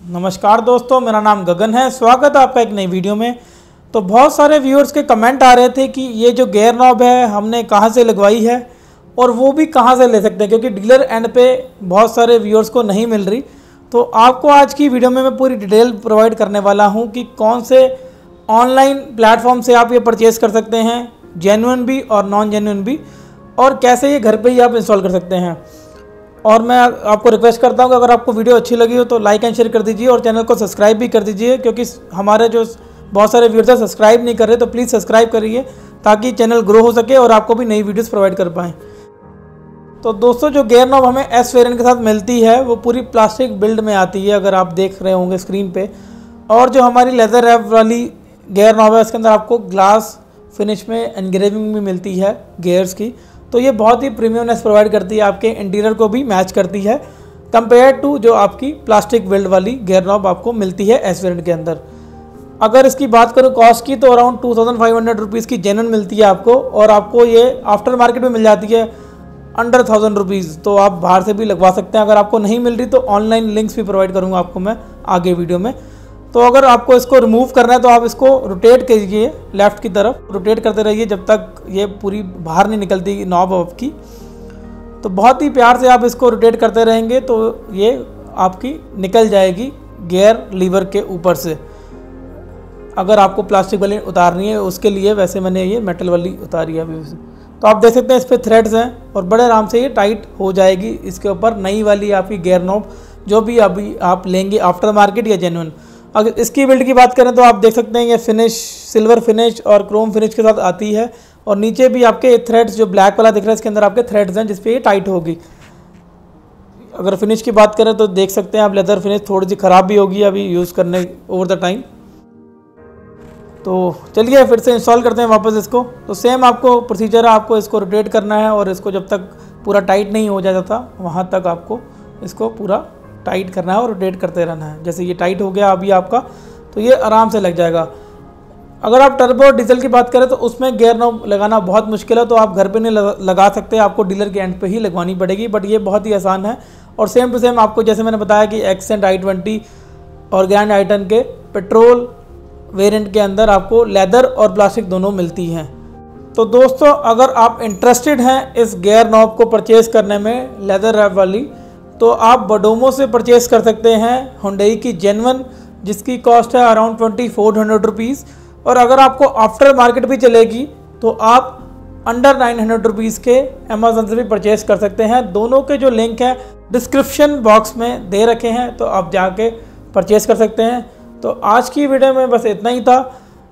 नमस्कार दोस्तों, मेरा नाम गगन है। स्वागत है आपका एक नई वीडियो में। तो बहुत सारे व्यूअर्स के कमेंट आ रहे थे कि ये जो गेयर नॉब है, हमने कहाँ से लगवाई है और वो भी कहाँ से ले सकते हैं, क्योंकि डीलर एंड पे बहुत सारे व्यूअर्स को नहीं मिल रही। तो आपको आज की वीडियो में मैं पूरी डिटेल प्रोवाइड करने वाला हूँ कि कौन से ऑनलाइन प्लेटफॉर्म से आप ये परचेज़ कर सकते हैं जेनुअन भी और नॉन जेनुअन भी, और कैसे ये घर पर ही आप इंस्टॉल कर सकते हैं। और मैं आपको रिक्वेस्ट करता हूँ कि अगर आपको वीडियो अच्छी लगी हो तो लाइक एंड शेयर कर दीजिए और चैनल को सब्सक्राइब भी कर दीजिए, क्योंकि हमारे जो बहुत सारे व्यूअर्स हैं सब्सक्राइब नहीं कर रहे तो प्लीज़ सब्सक्राइब करिए ताकि चैनल ग्रो हो सके और आपको भी नई वीडियोस प्रोवाइड कर पाएँ। तो दोस्तों, जो गेयर नॉब हमें एस वेरियंट के साथ मिलती है, वो पूरी प्लास्टिक बिल्ड में आती है, अगर आप देख रहे होंगे स्क्रीन पे। और जो हमारी लेदर रैप वाली गेयर नॉब है, उसके अंदर आपको ग्लास फिनिश में एनग्रेविंग भी मिलती है गेयर्स की। तो ये बहुत ही प्रीमियमनेस प्रोवाइड करती है, आपके इंटीरियर को भी मैच करती है। कंपेयर टू जो आपकी प्लास्टिक वेल्ड वाली गेयर नॉब आपको मिलती है एस के अंदर। अगर इसकी बात करूँ कॉस्ट की तो around two thousand five hundred rupees की जेनन मिलती है आपको, और आपको ये आफ्टर मार्केट में मिल जाती है अंडर थाउज़ेंड रुपीज़ तो आप बाहर से भी लगवा सकते हैं। अगर आपको नहीं मिल रही तो ऑनलाइन लिंक्स भी प्रोवाइड करूँगा आपको मैं आगे वीडियो में। तो अगर आपको इसको रिमूव करना है तो आप इसको रोटेट कीजिए लेफ़्ट की तरफ़। रोटेट करते रहिए जब तक ये पूरी बाहर नहीं निकलती नॉब आपकी तो बहुत ही प्यार से आप इसको रोटेट करते रहेंगे तो ये आपकी निकल जाएगी गेयर लीवर के ऊपर से। अगर आपको प्लास्टिक वाली उतारनी है, उसके लिए वैसे मैंने ये मेटल वाली उतारी है अभी। तो आप देख सकते हैं, इस पर थ्रेड्स हैं और बड़े आराम से ये टाइट हो जाएगी। इसके ऊपर नई वाली आपकी गेयर नॉब जो भी अभी आप लेंगे आफ्टर मार्केट या जेनुअन अगर इसकी बिल्ड की बात करें तो आप देख सकते हैं ये फिनिश सिल्वर फिनिश और क्रोम फिनिश के साथ आती है और नीचे भी आपके थ्रेड्स जो ब्लैक वाला दिख रहा है, इसके अंदर आपके थ्रेड्स हैं, जिसपे ये टाइट होगी। अगर फिनिश की बात करें तो देख सकते हैं आप लेदर फिनिश थोड़ी सी ख़राब भी होगी अभी यूज़ करने ओवर द टाइम तो चलिए फिर से इंस्टॉल करते हैं वापस इसको। तो सेम आपको प्रोसीजर है, आपको इसको रोटेट करना है और इसको जब तक पूरा टाइट नहीं हो जाता वहाँ तक आपको इसको पूरा टाइट करना है और रोटेट करते रहना है। जैसे ये टाइट हो गया अभी आपका तो ये आराम से लग जाएगा। अगर आप टर्बो और डीजल की बात करें तो उसमें गेयर नॉब लगाना बहुत मुश्किल है तो आप घर पे नहीं लगा सकते। आपको डीलर के एंड पे ही लगवानी पड़ेगी बट ये बहुत ही आसान है। और सेम टू सेम आपको जैसे मैंने बताया कि एक्सेंट आई ट्वेंटी और ग्रैंड आइटन के पेट्रोल वेरिएंट के अंदर आपको लेदर और प्लास्टिक दोनों मिलती हैं। तो दोस्तों, अगर आप इंटरेस्टेड हैं इस गेयर नॉब को परचेज़ करने में लेदर रैप वाली तो आप बडोमो से परचेस कर सकते हैं हुडई की जेनवन जिसकी कॉस्ट है around twenty four hundred rupees और अगर आपको आफ्टर मार्केट भी चलेगी तो आप अंडर नाइन हंड्रेड रुपीज़ के अमेजोन से भी परचेस कर सकते हैं। दोनों के जो लिंक हैं डिस्क्रिप्शन बॉक्स में दे रखे हैं तो आप जाके परचेस कर सकते हैं। तो आज की वीडियो में बस इतना ही था।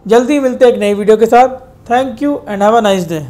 जल्दी मिलते हैं एक नई वीडियो के साथ। Thank you and have a nice day